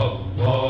الله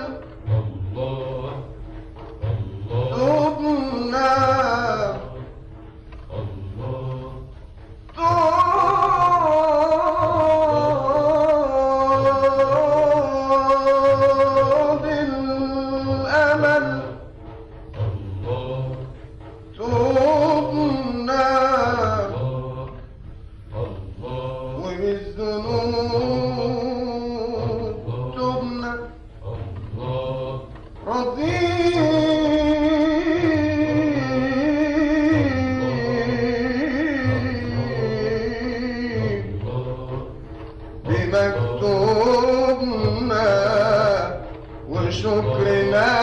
Chao. بمكتوبنا وشكرنا